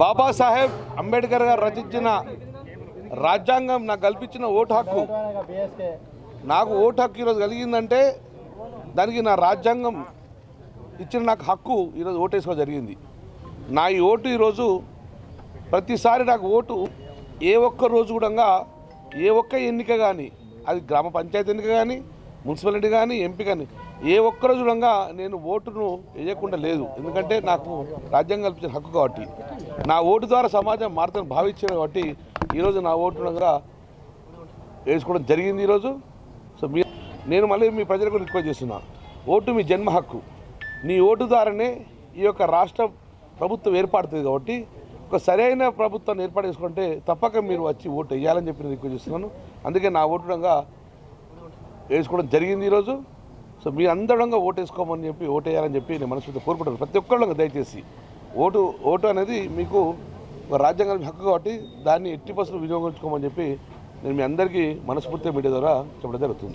బాబాసాహెబ్ అంబేద్కర్ గారు రచించిన రాజ్యాంగం నాకు కల్పించిన ఓటు హక్కు. నాకు ఓటు హక్కు ఈరోజు కలిగిందంటే దానికి నా రాజ్యాంగం ఇచ్చిన నాకు హక్కు ఈరోజు ఓటేసుకోవడం జరిగింది. నా ఈ ఓటు ఈరోజు ప్రతిసారి నాకు ఓటు ఏ ఒక్క రోజు కూడా ఏ ఒక్క ఎన్నిక కానీ అది గ్రామ పంచాయతీ ఎన్నిక కానీ మున్సిపాలిటీ కానీ ఎంపీ కానీ ఏ ఒక్క రోజు కూడా నేను ఓటును వేయకుండా లేదు. ఎందుకంటే నాకు రాజ్యాంగం కల్పించిన హక్కు కాబట్టి. నా ఓటు ద్వారా సమాజం మారుతని భావించాను కాబట్టి ఈరోజు నా ఓటుగా వేసుకోవడం జరిగింది ఈరోజు సో మీ నేను మళ్ళీ మీ ప్రజలకు రిక్వెస్ట్ చేస్తున్నా. ఓటు మీ జన్మ హక్కు. నీ ఓటు ద్వారానే ఈ యొక్క రాష్ట్ర ప్రభుత్వం ఏర్పడుతుంది కాబట్టి ఒక సరైన ప్రభుత్వాన్ని ఏర్పాటు చేసుకుంటే తప్పక మీరు వచ్చి ఓటు వేయాలని చెప్పి రిక్వెస్ట్ చేస్తున్నాను. అందుకే నా ఓటుడంగా వేసుకోవడం జరిగింది ఈరోజు సో మీ అందరంగా ఓటు వేసుకోమని చెప్పి ఓటేయాలని వేయాలని చెప్పి నేను మనస్ఫూర్తిగా కోరుకుంటాను ప్రతి ఒక్కళ్ళు దయచేసి ఓటు ఓటు అనేది మీకు ఒక రాజ్యాంగం హక్కు కాబట్టి దాన్ని ఎట్టి పర్సెంట్ వినియోగించుకోమని చెప్పి నేను మీ అందరికీ మనస్ఫూర్తిగా మీడియా ద్వారా చెప్పడం జరుగుతుంది.